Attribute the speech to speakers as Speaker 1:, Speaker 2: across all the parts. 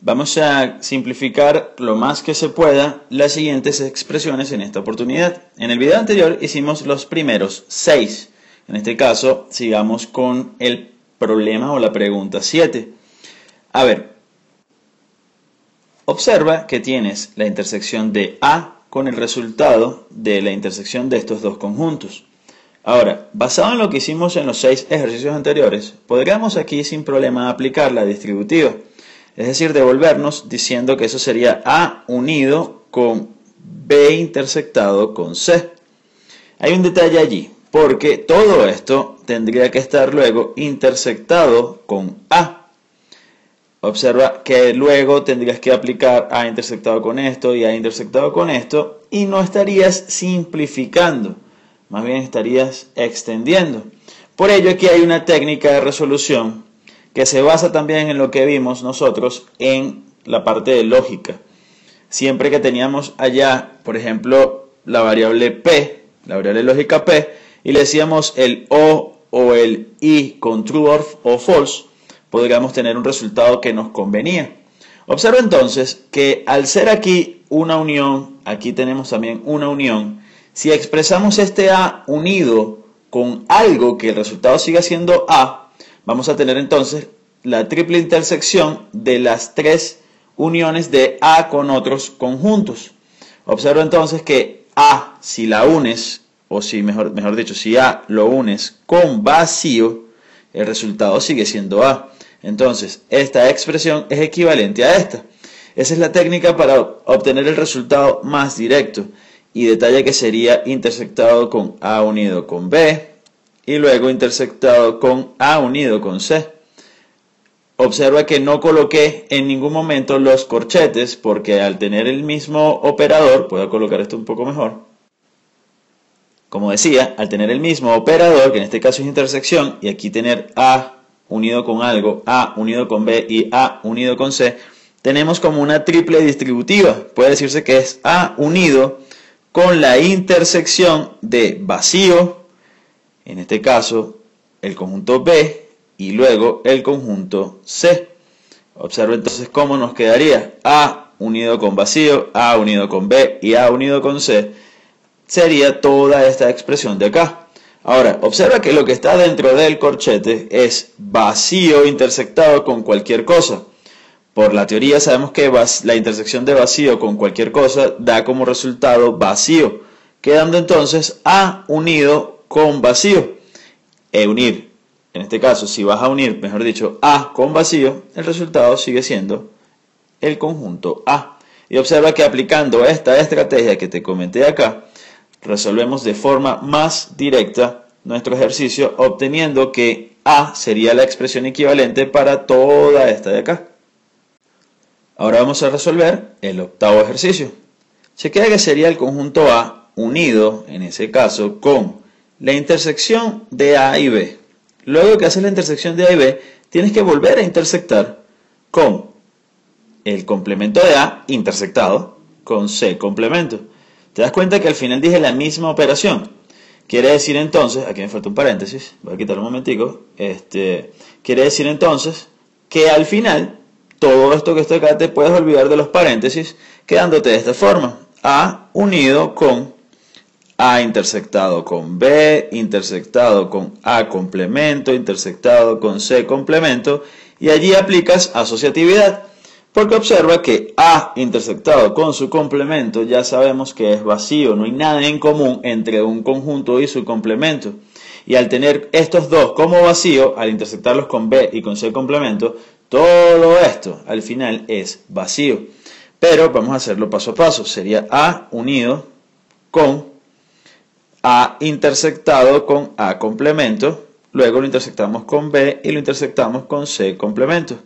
Speaker 1: Vamos a simplificar lo más que se pueda las siguientes expresiones en esta oportunidad. En el video anterior hicimos los primeros seis. En este caso, sigamos con el problema o la pregunta 7. A ver, observa que tienes la intersección de A con el resultado de la intersección de estos dos conjuntos. Ahora, basado en lo que hicimos en los seis ejercicios anteriores, podríamos aquí sin problema aplicar la distributiva. Es decir, devolvernos diciendo que eso sería A unido con B intersectado con C. Hay un detalle allí, porque todo esto tendría que estar luego intersectado con A. Observa que luego tendrías que aplicar A intersectado con esto y A intersectado con esto y no estarías simplificando, más bien estarías extendiendo. Por ello aquí hay una técnica de resolución que se basa también en lo que vimos nosotros en la parte de lógica. Siempre que teníamos allá, por ejemplo, la variable p, la variable lógica p, y le decíamos el o o el i con true o false, podríamos tener un resultado que nos convenía. Observa entonces que al ser aquí una unión, aquí tenemos también una unión, si expresamos este a unido con algo que el resultado siga siendo a, vamos a tener entonces la triple intersección de las tres uniones de A con otros conjuntos. Observa entonces que A, si la unes, o si mejor, mejor dicho, si A lo unes con vacío, el resultado sigue siendo A. Entonces, esta expresión es equivalente a esta. Esa es la técnica para obtener el resultado más directo. Y detalla que sería intersectado con A unido con B, y luego intersectado con A unido con C. Observa que no coloqué en ningún momento los corchetes porque al tener el mismo operador, puedo colocar esto un poco mejor, como decía, al tener el mismo operador, que en este caso es intersección, y aquí tener A unido con algo, A unido con B y A unido con C, tenemos como una triple distributiva. Puede decirse que es A unido con la intersección de vacío, en este caso el conjunto B y luego el conjunto C. Observa entonces cómo nos quedaría A unido con vacío, A unido con B y A unido con C. Sería toda esta expresión de acá. Ahora, observa que lo que está dentro del corchete es vacío intersectado con cualquier cosa. Por la teoría sabemos que la intersección de vacío con cualquier cosa da como resultado vacío, quedando entonces A unido con vacío. E unir, en este caso, si vas a unir, mejor dicho, A con vacío, el resultado sigue siendo el conjunto A. Y observa que aplicando esta estrategia que te comenté acá, resolvemos de forma más directa nuestro ejercicio, obteniendo que A sería la expresión equivalente para toda esta de acá. Ahora vamos a resolver el octavo ejercicio. Chequea que sería el conjunto A unido, en ese caso, con la intersección de A y B. Luego que haces la intersección de A y B, tienes que volver a intersectar con el complemento de A intersectado con C complemento. Te das cuenta que al final dije la misma operación. Quiere decir entonces, aquí me falta un paréntesis, voy a quitar un momentico, este, quiere decir entonces que al final todo esto que está acá te puedes olvidar de los paréntesis quedándote de esta forma. A unido con a intersectado con B, intersectado con A complemento, intersectado con C complemento, y allí aplicas asociatividad, porque observa que A intersectado con su complemento ya sabemos que es vacío, no hay nada en común entre un conjunto y su complemento. Y al tener estos dos como vacío, al intersectarlos con B y con C complemento, todo esto al final es vacío. Pero vamos a hacerlo paso a paso. Sería A unido con a intersectado con A complemento, luego lo intersectamos con B y lo intersectamos con C complemento.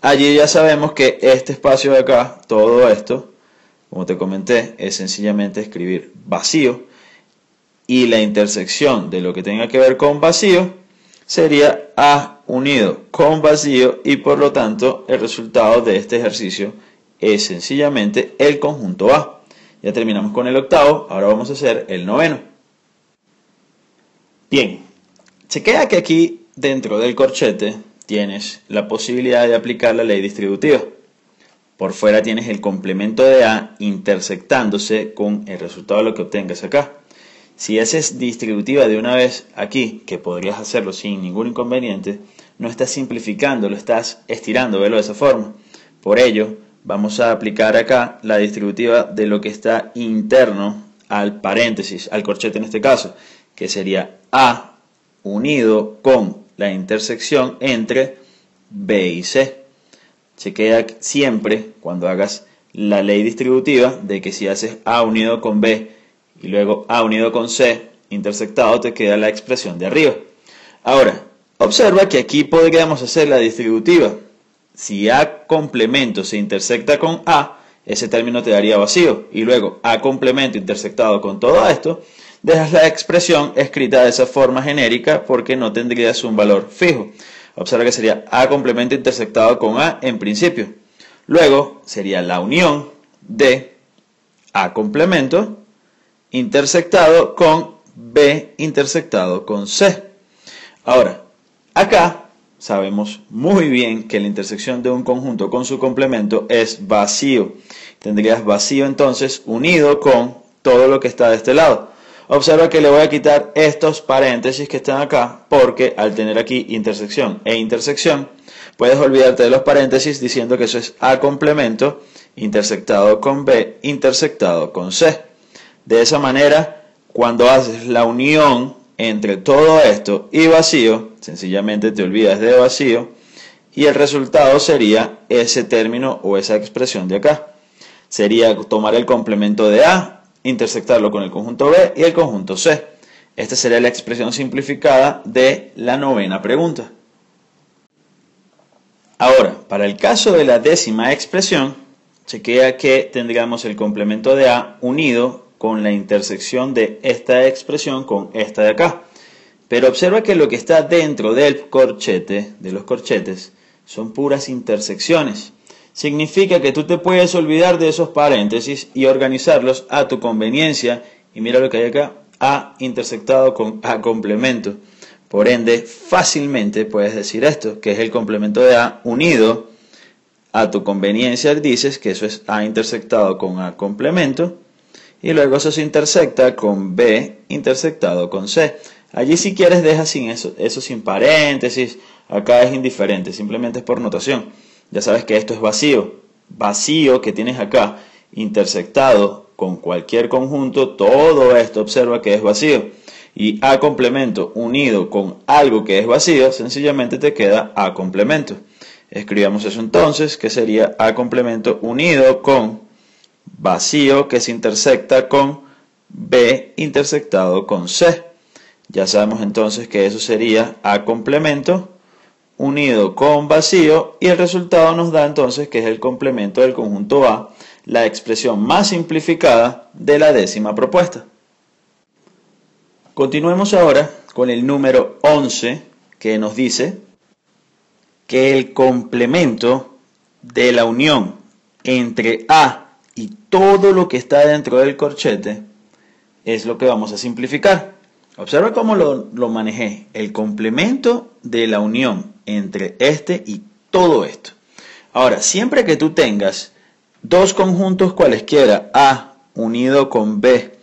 Speaker 1: Allí ya sabemos que este espacio de acá, todo esto, como te comenté, es sencillamente escribir vacío y la intersección de lo que tenga que ver con vacío sería A unido con vacío y por lo tanto el resultado de este ejercicio es sencillamente el conjunto A. Ya terminamos con el octavo, ahora vamos a hacer el noveno. Bien, chequea que aquí dentro del corchete tienes la posibilidad de aplicar la ley distributiva. por fuera tienes el complemento de A intersectándose con el resultado de lo que obtengas acá. Si haces distributiva de una vez aquí, que podrías hacerlo sin ningún inconveniente, no estás simplificando, lo estás estirando, velo de esa forma. Por ello, vamos a aplicar acá la distributiva de lo que está interno al paréntesis, al corchete en este caso, que sería A unido con la intersección entre B y C se queda siempre cuando hagas la ley distributiva de que si haces A unido con B y luego A unido con C intersectado te queda la expresión de arriba. Ahora, observa que aquí podríamos hacer la distributiva. Si A complemento se intersecta con A, ese término te daría vacío. Y luego A complemento intersectado con todo esto, dejas la expresión escrita de esa forma genérica porque no tendrías un valor fijo. Observa que sería A complemento intersectado con A en principio. Luego sería la unión de A complemento intersectado con B intersectado con C. Ahora, acá sabemos muy bien que la intersección de un conjunto con su complemento es vacío. Tendrías vacío entonces unido con todo lo que está de este lado. Observa que le voy a quitar estos paréntesis que están acá porque al tener aquí intersección e intersección puedes olvidarte de los paréntesis diciendo que eso es A complemento intersectado con B intersectado con C. De esa manera, cuando haces la unión entre todo esto y vacío, sencillamente te olvidas de vacío y el resultado sería ese término o esa expresión de acá. Sería tomar el complemento de A intersectarlo con el conjunto B y el conjunto C. Esta sería la expresión simplificada de la novena pregunta. Ahora, para el caso de la décima expresión, chequea que tendríamos el complemento de A unido con la intersección de esta expresión con esta de acá. Pero observa que lo que está dentro del corchete, de los corchetes, son puras intersecciones significa que tú te puedes olvidar de esos paréntesis y organizarlos a tu conveniencia. Y mira lo que hay acá, A intersectado con A complemento. Por ende, fácilmente puedes decir esto, que es el complemento de A unido a tu conveniencia. Dices que eso es A intersectado con A complemento. Y luego eso se intersecta con B intersectado con C. Allí si quieres deja sin eso, eso sin paréntesis. Acá es indiferente, simplemente es por notación. Ya sabes que esto es vacío. Vacío que tienes acá, intersectado con cualquier conjunto, todo esto observa que es vacío. Y A complemento unido con algo que es vacío, sencillamente te queda A complemento. Escribamos eso entonces, que sería A complemento unido con vacío que se intersecta con B intersectado con C. Ya sabemos entonces que eso sería A complemento unido con vacío y el resultado nos da entonces que es el complemento del conjunto A, la expresión más simplificada de la décima propuesta. Continuemos ahora con el número 11 que nos dice que el complemento de la unión entre A y todo lo que está dentro del corchete es lo que vamos a simplificar. Observa cómo lo, lo manejé. El complemento de la unión entre este y todo esto. Ahora, siempre que tú tengas dos conjuntos cualesquiera, A unido con B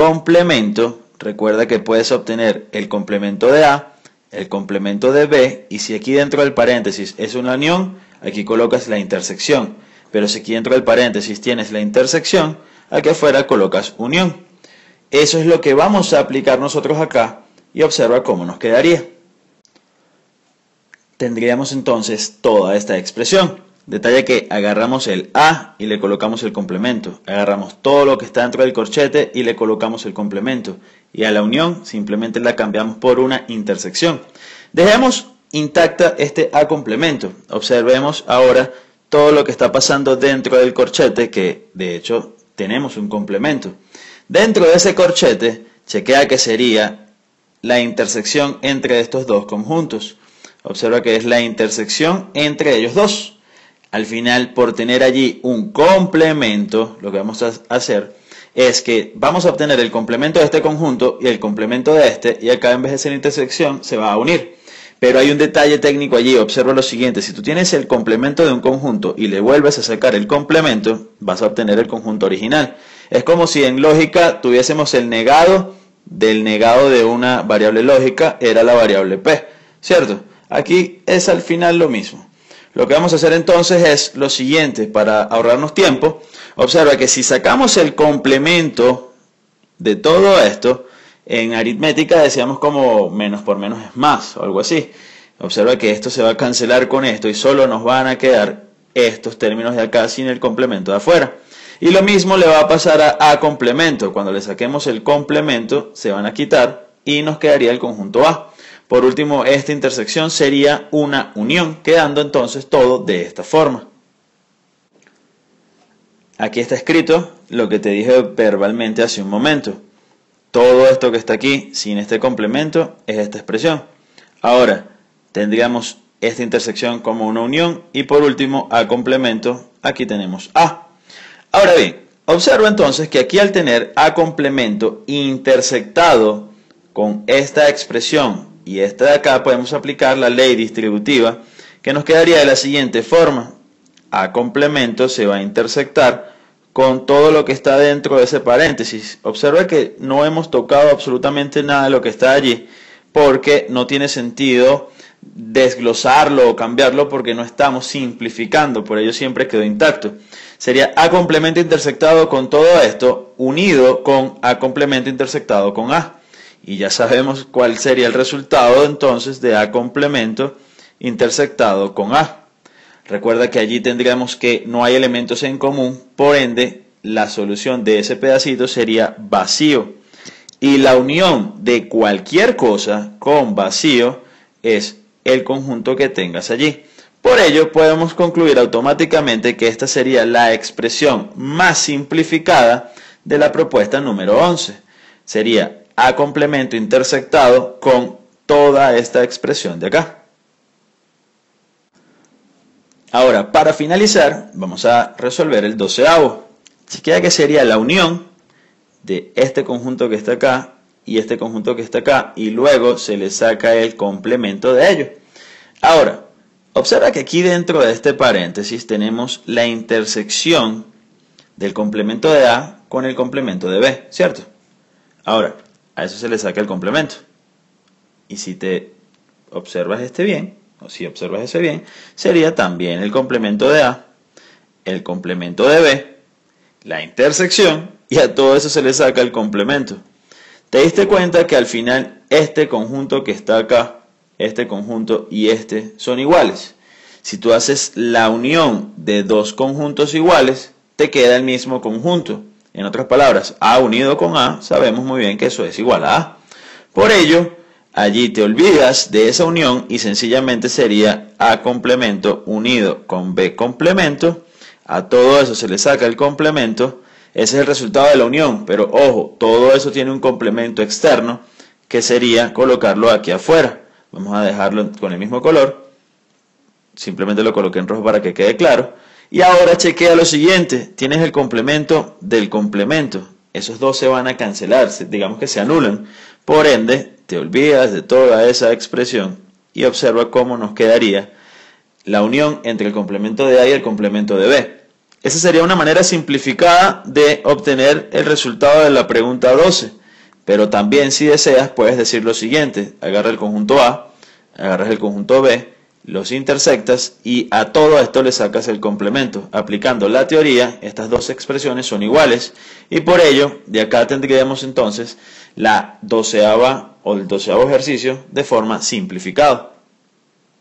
Speaker 1: complemento, recuerda que puedes obtener el complemento de A, el complemento de B, y si aquí dentro del paréntesis es una unión, aquí colocas la intersección. Pero si aquí dentro del paréntesis tienes la intersección, aquí afuera colocas unión. Eso es lo que vamos a aplicar nosotros acá y observa cómo nos quedaría tendríamos entonces toda esta expresión. Detalle que agarramos el A y le colocamos el complemento. Agarramos todo lo que está dentro del corchete y le colocamos el complemento. Y a la unión simplemente la cambiamos por una intersección. Dejemos intacta este A complemento. Observemos ahora todo lo que está pasando dentro del corchete, que de hecho tenemos un complemento. Dentro de ese corchete, chequea que sería la intersección entre estos dos conjuntos. Observa que es la intersección entre ellos dos. Al final, por tener allí un complemento, lo que vamos a hacer es que vamos a obtener el complemento de este conjunto y el complemento de este, y acá en vez de ser intersección se va a unir. Pero hay un detalle técnico allí, observa lo siguiente, si tú tienes el complemento de un conjunto y le vuelves a sacar el complemento, vas a obtener el conjunto original. Es como si en lógica tuviésemos el negado del negado de una variable lógica, era la variable p, ¿cierto? Aquí es al final lo mismo. Lo que vamos a hacer entonces es lo siguiente, para ahorrarnos tiempo, observa que si sacamos el complemento de todo esto, en aritmética decíamos como menos por menos es más o algo así. Observa que esto se va a cancelar con esto y solo nos van a quedar estos términos de acá sin el complemento de afuera. Y lo mismo le va a pasar a A complemento. Cuando le saquemos el complemento se van a quitar y nos quedaría el conjunto A. Por último, esta intersección sería una unión, quedando entonces todo de esta forma. Aquí está escrito lo que te dije verbalmente hace un momento. Todo esto que está aquí sin este complemento es esta expresión. Ahora, tendríamos esta intersección como una unión y por último, a complemento, aquí tenemos A. Ahora bien, observa entonces que aquí al tener A complemento intersectado con esta expresión y esta de acá, podemos aplicar la ley distributiva que nos quedaría de la siguiente forma. A complemento se va a intersectar con todo lo que está dentro de ese paréntesis. Observa que no hemos tocado absolutamente nada de lo que está allí porque no tiene sentido desglosarlo o cambiarlo porque no estamos simplificando, por ello siempre quedó intacto. Sería A complemento intersectado con todo esto unido con A complemento intersectado con A. Y ya sabemos cuál sería el resultado entonces de A complemento intersectado con A. Recuerda que allí tendríamos que no hay elementos en común, por ende la solución de ese pedacito sería vacío. Y la unión de cualquier cosa con vacío es el conjunto que tengas allí. Por ello podemos concluir automáticamente que esta sería la expresión más simplificada de la propuesta número 11. Sería A complemento intersectado con toda esta expresión de acá. Ahora, para finalizar, vamos a resolver el doceavo. Se queda que sería la unión de este conjunto que está acá y este conjunto que está acá y luego se le saca el complemento de ello. Ahora, observa que aquí dentro de este paréntesis tenemos la intersección del complemento de A con el complemento de B, ¿cierto? Ahora, a eso se le saca el complemento. Y si te observas este bien, si observas ese bien, sería también el complemento de A, el complemento de B, la intersección, y a todo eso se le saca el complemento. Te diste cuenta que al final este conjunto que está acá, este conjunto y este son iguales. Si tú haces la unión de dos conjuntos iguales, te queda el mismo conjunto. En otras palabras, A unido con A, sabemos muy bien que eso es igual a A. Por ello, Allí te olvidas de esa unión y sencillamente sería A complemento unido con B complemento. A todo eso se le saca el complemento. Ese es el resultado de la unión. Pero ojo, todo eso tiene un complemento externo que sería colocarlo aquí afuera. Vamos a dejarlo con el mismo color. Simplemente lo coloqué en rojo para que quede claro. Y ahora chequea lo siguiente. Tienes el complemento del complemento. Esos dos se van a cancelar, digamos que se anulan. Por ende, te olvidas de toda esa expresión y observa cómo nos quedaría la unión entre el complemento de A y el complemento de B. Esa sería una manera simplificada de obtener el resultado de la pregunta 12. Pero también si deseas puedes decir lo siguiente. Agarra el conjunto A, agarras el conjunto B, los intersectas y a todo esto le sacas el complemento. Aplicando la teoría, estas dos expresiones son iguales y por ello de acá tendríamos entonces la doceava o el doceavo ejercicio de forma simplificada.